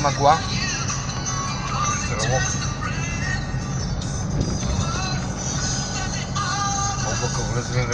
Magła. Obok rozumiem,